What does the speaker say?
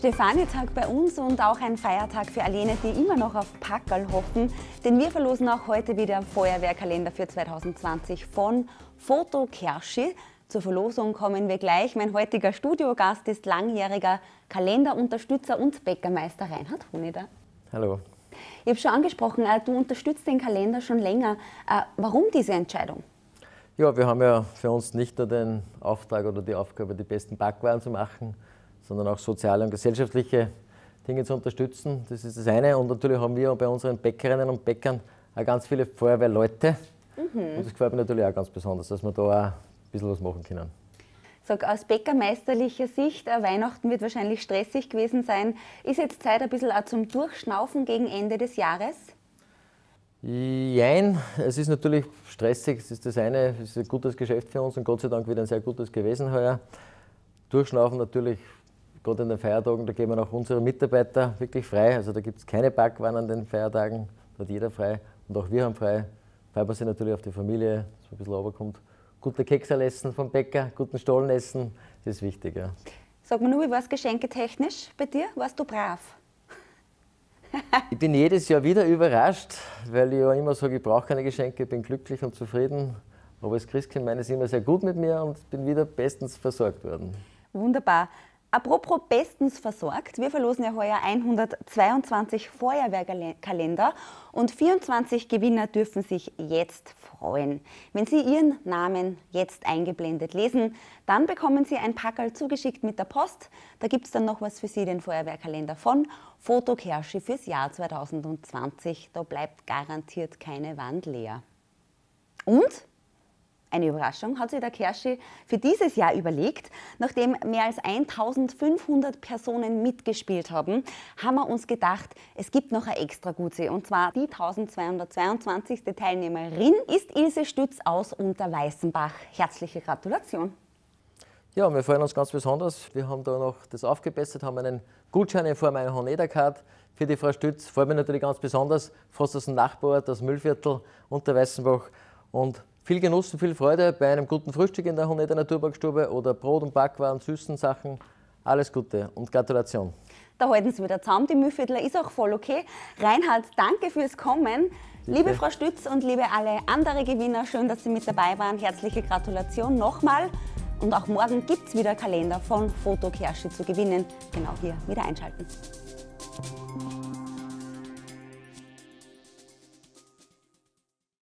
Stefanietag bei uns und auch ein Feiertag für alle, die immer noch auf Packerl hoffen, denn wir verlosen auch heute wieder Feuerwehrkalender für 2020 von Foto Kerschi. Zur Verlosung kommen wir gleich. Mein heutiger Studiogast ist langjähriger Kalenderunterstützer und Bäckermeister Reinhard Honeder. Hallo. Ich habe schon angesprochen, äh, du unterstützt den Kalender schon länger. Äh, warum diese Entscheidung? Ja, wir haben ja für uns nicht nur den Auftrag oder die Aufgabe, die besten Backwaren zu machen, sondern auch soziale und gesellschaftliche Dinge zu unterstützen. Das ist das eine. Und natürlich haben wir bei unseren Bäckerinnen und Bäckern auch ganz viele Feuerwehrleute. Mhm. Und das gefällt mir natürlich auch ganz besonders, dass wir da auch ein bisschen was machen können. Sag, aus bäckermeisterlicher Sicht, äh, Weihnachten wird wahrscheinlich stressig gewesen sein. Ist jetzt Zeit ein bisschen auch zum Durchschnaufen gegen Ende des Jahres? Jein, es ist natürlich stressig, es ist das eine, es ist ein gutes Geschäft für uns und Gott sei Dank wieder ein sehr gutes gewesen heuer. Durchschnaufen natürlich gerade in den Feiertagen, da geben wir auch unsere Mitarbeiter wirklich frei. Also da gibt es keine Backwaren an den Feiertagen, da hat jeder frei und auch wir haben frei. Freut man sich natürlich auf die Familie, dass man ein bisschen runterkommt. Gute Kekse essen vom Bäcker, guten Stollen essen, das ist wichtig. Ja. Sag mal nur, wie war es geschenketechnisch bei dir? Warst du brav? ich bin jedes Jahr wieder überrascht, weil ich ja immer sage, ich brauche keine Geschenke, ich bin glücklich und zufrieden. Aber das Christkind meint es immer sehr gut mit mir und bin wieder bestens versorgt worden. Wunderbar. Apropos bestens versorgt, wir verlosen ja heuer 122 Feuerwehrkalender und 24 Gewinner dürfen sich jetzt freuen. Wenn Sie Ihren Namen jetzt eingeblendet lesen, dann bekommen Sie ein Packerl zugeschickt mit der Post. Da gibt es dann noch was für Sie, den Feuerwehrkalender von Foto Kerschi fürs Jahr 2020. Da bleibt garantiert keine Wand leer. Und eine Überraschung hat sich der Kerschi für dieses Jahr überlegt. Nachdem mehr als 1500 Personen mitgespielt haben, haben wir uns gedacht, es gibt noch eine extra gute. Und zwar die 1222. Teilnehmerin ist Ilse Stütz aus Unterweißenbach. Herzliche Gratulation. Ja, wir freuen uns ganz besonders. Wir haben da noch das aufgebessert, haben einen Gutschein in Form einer Honeda-Card für die Frau Stütz. Freut mich natürlich ganz besonders, fast aus dem Nachbarort, das Müllviertel Unterweißenbach. Und viel Genuss und viel Freude bei einem guten Frühstück in der Honeda Naturparkstube oder Brot und Backwaren, süßen Sachen. Alles Gute und Gratulation. Da halten Sie wieder zusammen, die Mühlviertler ist auch voll okay. Reinhard, danke fürs Kommen. Bitte. Liebe Frau Stütz und liebe alle andere Gewinner, schön, dass Sie mit dabei waren. Herzliche Gratulation nochmal. Und auch morgen gibt es wieder Kalender von Foto Kerschi zu gewinnen. Genau hier wieder einschalten.